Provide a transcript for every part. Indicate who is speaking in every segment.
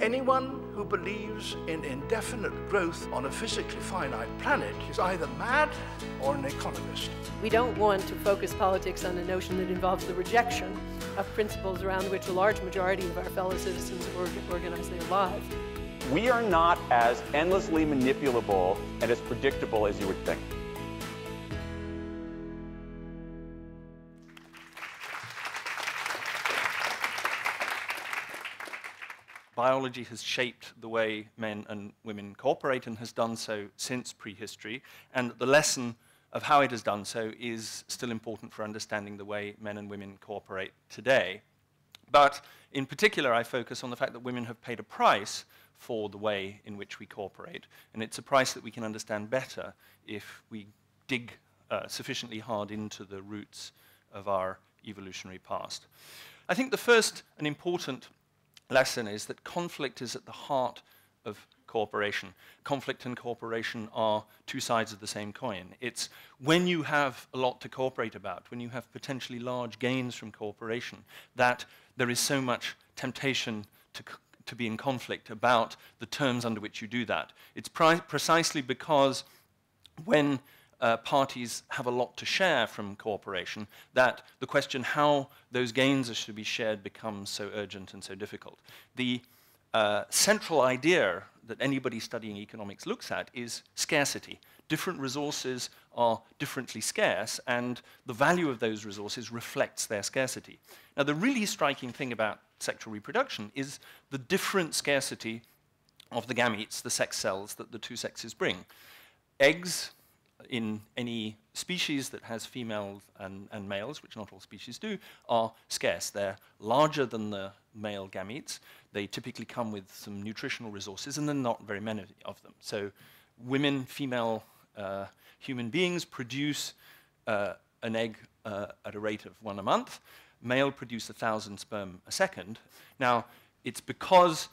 Speaker 1: Anyone who believes in indefinite growth on a physically finite planet is either mad or an economist.
Speaker 2: We don't want to focus politics on a notion that involves the rejection of principles around which a large majority of our fellow citizens organize their lives.
Speaker 3: We are not as endlessly manipulable and as predictable as you would think.
Speaker 4: Biology has shaped the way men and women cooperate and has done so since prehistory. And the lesson of how it has done so is still important for understanding the way men and women cooperate today. But in particular, I focus on the fact that women have paid a price for the way in which we cooperate. And it's a price that we can understand better if we dig uh, sufficiently hard into the roots of our evolutionary past. I think the first and important lesson is that conflict is at the heart of cooperation. Conflict and cooperation are two sides of the same coin. It's when you have a lot to cooperate about, when you have potentially large gains from cooperation, that there is so much temptation to, to be in conflict about the terms under which you do that. It's precisely because when uh, parties have a lot to share from cooperation, that the question how those gains should be shared becomes so urgent and so difficult. The uh, central idea that anybody studying economics looks at is scarcity. Different resources are differently scarce, and the value of those resources reflects their scarcity. Now, the really striking thing about sexual reproduction is the different scarcity of the gametes, the sex cells that the two sexes bring. Eggs in any species that has females and, and, males, which not all species do, are scarce. They're larger than the male gametes. They typically come with some nutritional resources, and there are not very many of them. So women, female uh, human beings produce uh, an egg uh, at a rate of one a month. Male produce a thousand sperm a second. Now, it's because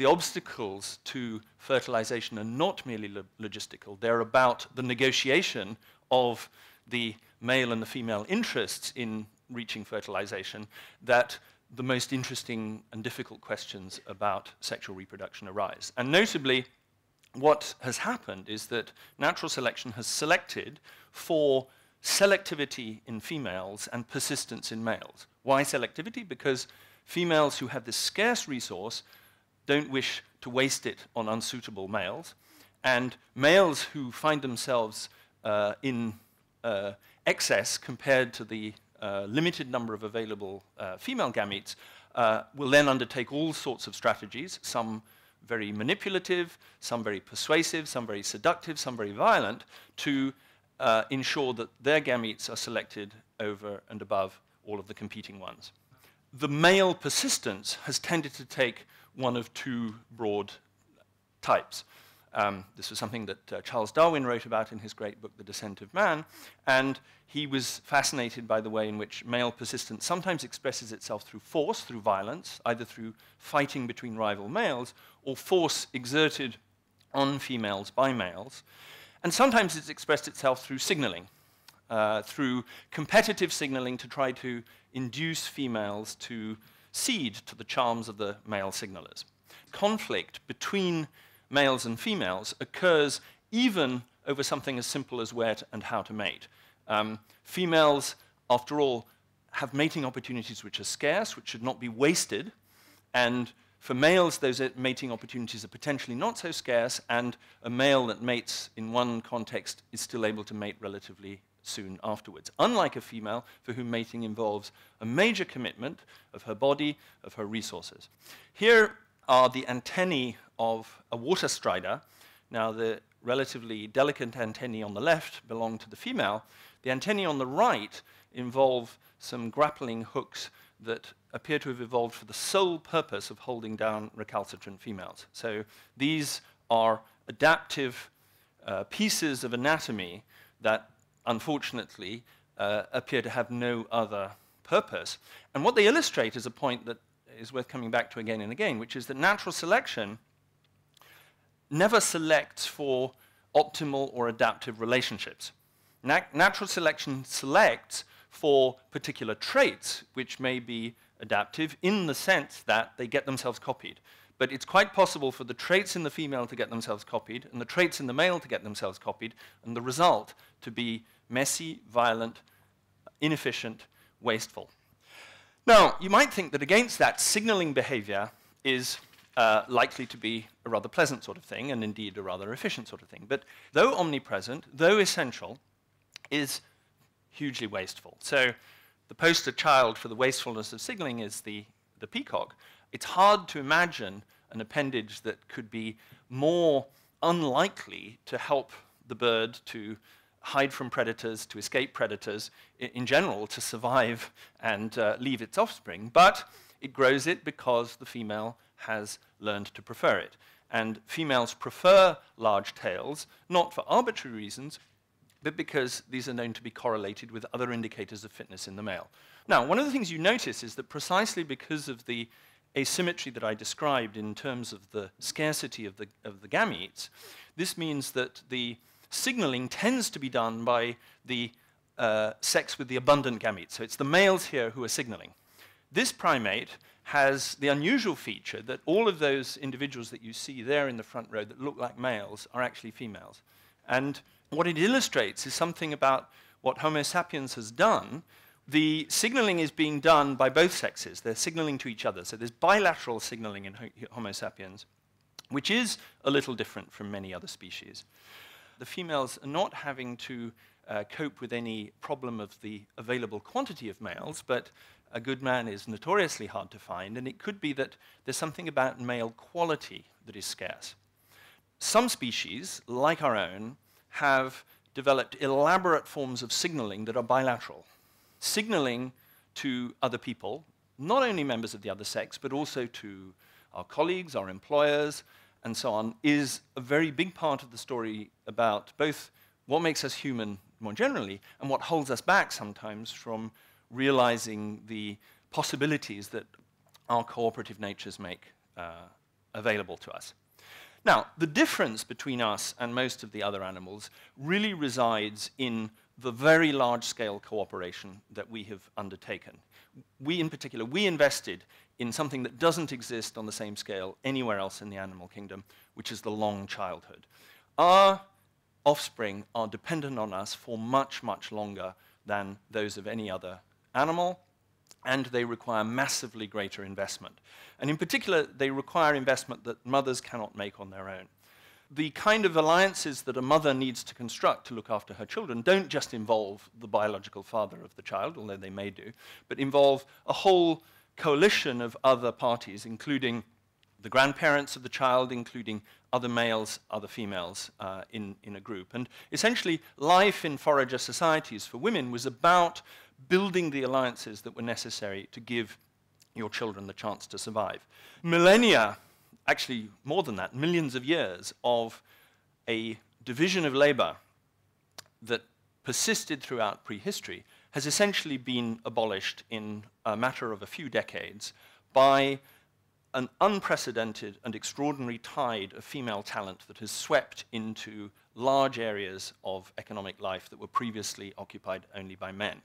Speaker 4: the obstacles to fertilization are not merely lo logistical, they're about the negotiation of the male and the female interests in reaching fertilization that the most interesting and difficult questions about sexual reproduction arise. And notably, what has happened is that natural selection has selected for selectivity in females and persistence in males. Why selectivity? Because females who have this scarce resource don't wish to waste it on unsuitable males. And males who find themselves uh, in uh, excess compared to the uh, limited number of available uh, female gametes uh, will then undertake all sorts of strategies, some very manipulative, some very persuasive, some very seductive, some very violent, to uh, ensure that their gametes are selected over and above all of the competing ones. The male persistence has tended to take one of two broad types. Um, this was something that uh, Charles Darwin wrote about in his great book, The Descent of Man, and he was fascinated by the way in which male persistence sometimes expresses itself through force, through violence, either through fighting between rival males, or force exerted on females by males. And sometimes it's expressed itself through signaling, uh, through competitive signaling to try to induce females to cede to the charms of the male signalers. Conflict between males and females occurs even over something as simple as where to, and how to mate. Um, females, after all, have mating opportunities which are scarce, which should not be wasted, and for males, those mating opportunities are potentially not so scarce, and a male that mates in one context is still able to mate relatively soon afterwards. Unlike a female for whom mating involves a major commitment of her body, of her resources. Here are the antennae of a water strider. Now, the relatively delicate antennae on the left belong to the female. The antennae on the right involve some grappling hooks that appear to have evolved for the sole purpose of holding down recalcitrant females. So these are adaptive uh, pieces of anatomy that unfortunately, uh, appear to have no other purpose. And what they illustrate is a point that is worth coming back to again and again, which is that natural selection never selects for optimal or adaptive relationships. Nat natural selection selects for particular traits which may be adaptive in the sense that they get themselves copied. but it's quite possible for the traits in the female to get themselves copied and the traits in the male to get themselves copied, and the result to be messy, violent, inefficient, wasteful. Now, you might think that against that, signaling behavior is uh, likely to be a rather pleasant sort of thing, and indeed a rather efficient sort of thing. But though omnipresent, though essential, is hugely wasteful. So the poster child for the wastefulness of signaling is the, the peacock. It's hard to imagine an appendage that could be more unlikely to help the bird to hide from predators, to escape predators, in general, to survive and uh, leave its offspring. But it grows it because the female has learned to prefer it. And females prefer large tails, not for arbitrary reasons, but because these are known to be correlated with other indicators of fitness in the male. Now, one of the things you notice is that precisely because of the asymmetry that I described in terms of the scarcity of the, of the gametes, this means that the signaling tends to be done by the uh, sex with the abundant gametes. So it's the males here who are signaling. This primate has the unusual feature that all of those individuals that you see there in the front row that look like males are actually females. And what it illustrates is something about what Homo sapiens has done. The signaling is being done by both sexes. They're signaling to each other. So there's bilateral signaling in Homo sapiens, which is a little different from many other species. The females are not having to uh, cope with any problem of the available quantity of males, but a good man is notoriously hard to find, and it could be that there's something about male quality that is scarce. Some species, like our own, have developed elaborate forms of signaling that are bilateral, signaling to other people, not only members of the other sex, but also to our colleagues, our employers, and so on, is a very big part of the story about both what makes us human more generally and what holds us back sometimes from realizing the possibilities that our cooperative natures make uh, available to us. Now, the difference between us and most of the other animals really resides in the very large-scale cooperation that we have undertaken. We, in particular, we invested in something that doesn't exist on the same scale anywhere else in the animal kingdom, which is the long childhood. Our offspring are dependent on us for much, much longer than those of any other animal, and they require massively greater investment. And in particular, they require investment that mothers cannot make on their own. The kind of alliances that a mother needs to construct to look after her children don't just involve the biological father of the child, although they may do, but involve a whole coalition of other parties, including the grandparents of the child, including other males, other females uh, in, in a group. And essentially, life in forager societies for women was about building the alliances that were necessary to give your children the chance to survive. Millennia, actually more than that, millions of years of a division of labor that persisted throughout prehistory has essentially been abolished in a matter of a few decades by an unprecedented and extraordinary tide of female talent that has swept into large areas of economic life that were previously occupied only by men.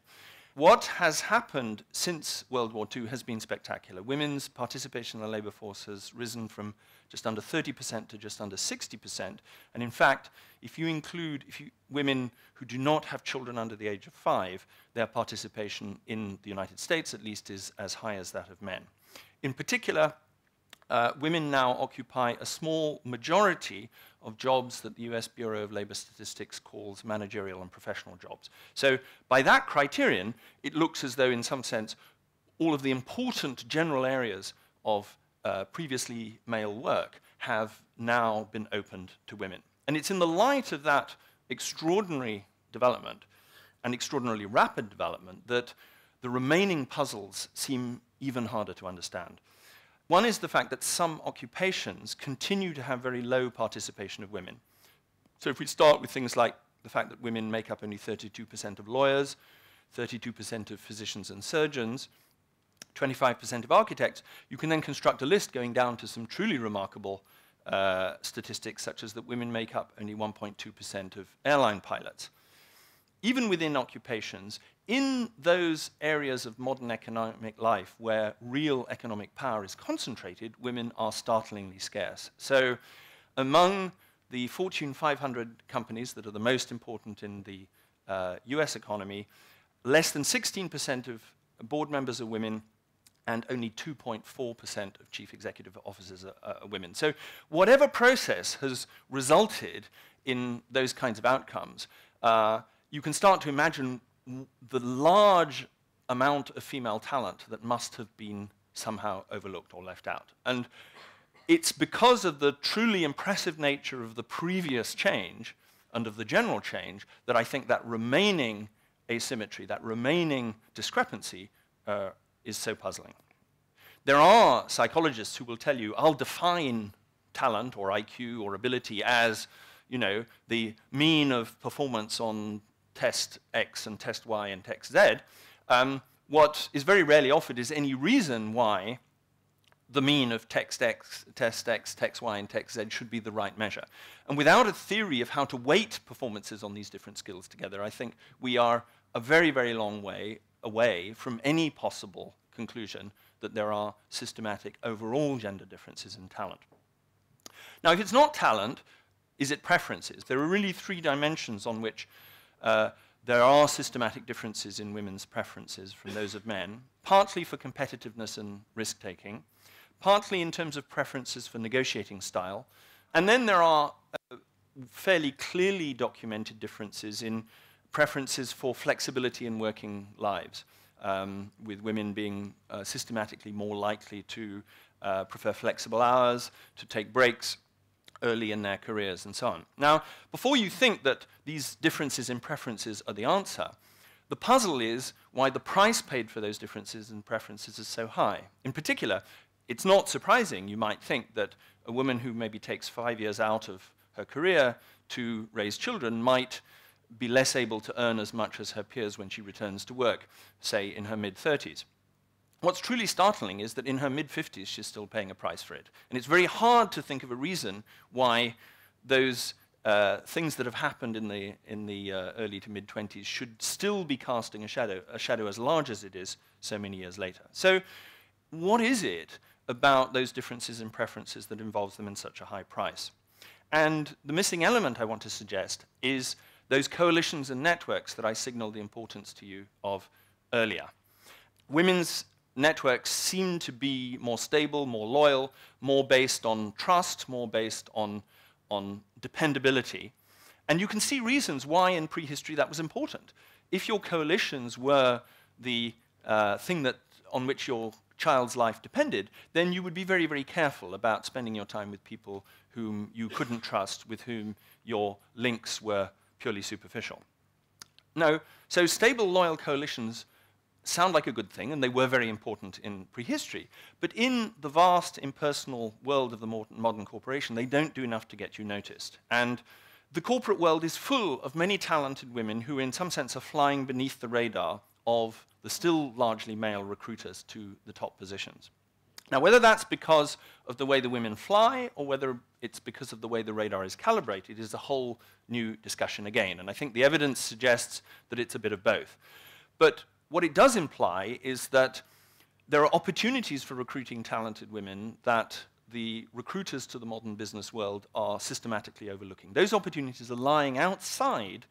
Speaker 4: What has happened since World War II has been spectacular. Women's participation in the labor force has risen from just under 30% to just under 60%. And in fact, if you include if you, women who do not have children under the age of five, their participation in the United States, at least, is as high as that of men. In particular, uh, women now occupy a small majority of jobs that the US Bureau of Labor Statistics calls managerial and professional jobs. So by that criterion, it looks as though in some sense all of the important general areas of uh, previously male work have now been opened to women. And it's in the light of that extraordinary development and extraordinarily rapid development that the remaining puzzles seem even harder to understand. One is the fact that some occupations continue to have very low participation of women. So if we start with things like the fact that women make up only 32% of lawyers, 32% of physicians and surgeons, 25% of architects, you can then construct a list going down to some truly remarkable uh, statistics, such as that women make up only 1.2% of airline pilots. Even within occupations, in those areas of modern economic life where real economic power is concentrated, women are startlingly scarce. So among the Fortune 500 companies that are the most important in the uh, US economy, less than 16% of board members are women, and only 2.4% of chief executive officers are, are, women. So whatever process has resulted in those kinds of outcomes, uh, you can start to imagine the large amount of female talent that must have been somehow overlooked or left out. And it's because of the truly impressive nature of the previous change and of the general change that I think that remaining asymmetry, that remaining discrepancy, uh, is so puzzling. There are psychologists who will tell you, I'll define talent or IQ or ability as, you know, the mean of performance on test X and test Y and test Z. Um, what is very rarely offered is any reason why the mean of text X, test X, text Y, and text Z should be the right measure. And without a theory of how to weight performances on these different skills together, I think we are a very, very long way away from any possible conclusion that there are systematic overall gender differences in talent. Now, if it's not talent, is it preferences? There are really three dimensions on which uh, there are systematic differences in women's preferences from those of men, partly for competitiveness and risk taking, partly in terms of preferences for negotiating style. And then there are uh, fairly clearly documented differences in preferences for flexibility in working lives, um, with women being uh, systematically more likely to uh, prefer flexible hours, to take breaks early in their careers, and so on. Now, before you think that these differences in preferences are the answer, the puzzle is why the price paid for those differences in preferences is so high. In particular, it's not surprising, you might think, that a woman who maybe takes five years out of her career to raise children might be less able to earn as much as her peers when she returns to work, say in her mid 30s. What's truly startling is that in her mid 50s, she's still paying a price for it. And it's very hard to think of a reason why those uh, things that have happened in the, in the uh, early to mid 20s should still be casting a shadow, a shadow as large as it is so many years later. So, what is it about those differences in preferences that involves them in such a high price. And the missing element I want to suggest is those coalitions and networks that I signaled the importance to you of earlier. Women's networks seem to be more stable, more loyal, more based on trust, more based on, on dependability. And you can see reasons why in prehistory that was important. If your coalitions were the uh, thing that, on which your child's life depended, then you would be very, very careful about spending your time with people whom you couldn't trust, with whom your links were purely superficial. No, so stable, loyal coalitions sound like a good thing, and they were very important in prehistory. But in the vast impersonal world of the modern corporation, they don't do enough to get you noticed. And the corporate world is full of many talented women who, in some sense, are flying beneath the radar of the still largely male recruiters to the top positions. Now, whether that's because of the way the women fly or whether it's because of the way the radar is calibrated is a whole new discussion again. And I think the evidence suggests that it's a bit of both. But what it does imply is that there are opportunities for recruiting talented women that the recruiters to the modern business world are systematically overlooking. Those opportunities are lying outside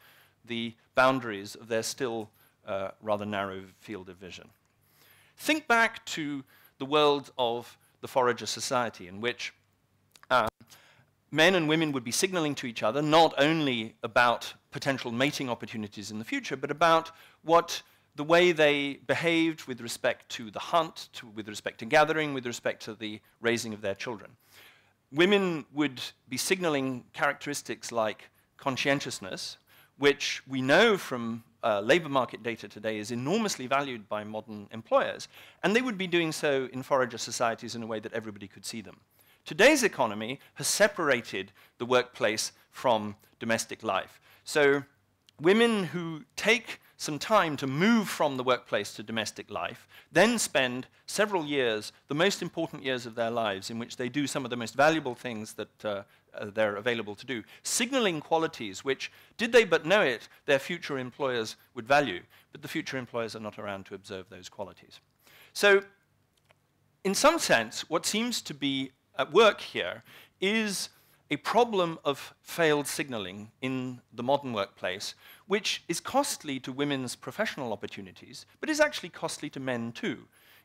Speaker 4: the boundaries of their still uh, rather narrow field of vision. Think back to the world of the forager society in which uh, men and women would be signaling to each other not only about potential mating opportunities in the future, but about what the way they behaved with respect to the hunt, to, with respect to gathering, with respect to the raising of their children. Women would be signaling characteristics like conscientiousness, which we know from uh, labor market data today is enormously valued by modern employers, and they would be doing so in forager societies in a way that everybody could see them. Today's economy has separated the workplace from domestic life. So women who take some time to move from the workplace to domestic life, then spend several years, the most important years of their lives, in which they do some of the most valuable things that uh, uh, they're available to do, signaling qualities which, did they but know it, their future employers would value, but the future employers are not around to observe those qualities. So, in some sense, what seems to be at work here is a problem of failed signaling in the modern workplace, which is costly to women's professional opportunities, but is actually costly to men too.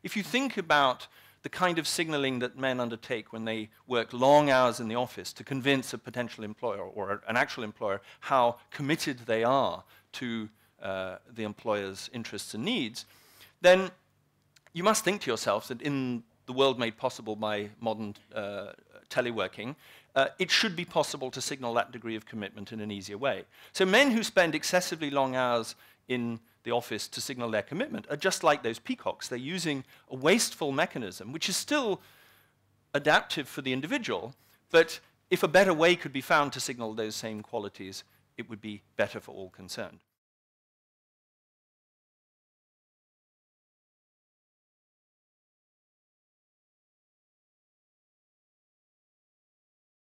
Speaker 4: If you think about the kind of signaling that men undertake when they work long hours in the office to convince a potential employer or an actual employer how committed they are to uh, the employer's interests and needs, then you must think to yourself that in the world made possible by modern uh, teleworking, uh, it should be possible to signal that degree of commitment in an easier way. So men who spend excessively long hours in the office to signal their commitment are just like those peacocks. They're using a wasteful mechanism, which is still adaptive for the individual, but if a better way could be found to signal those same qualities, it would be better for all concerned.